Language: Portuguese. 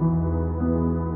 Música